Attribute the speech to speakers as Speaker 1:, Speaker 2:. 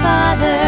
Speaker 1: Father.